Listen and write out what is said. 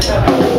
feel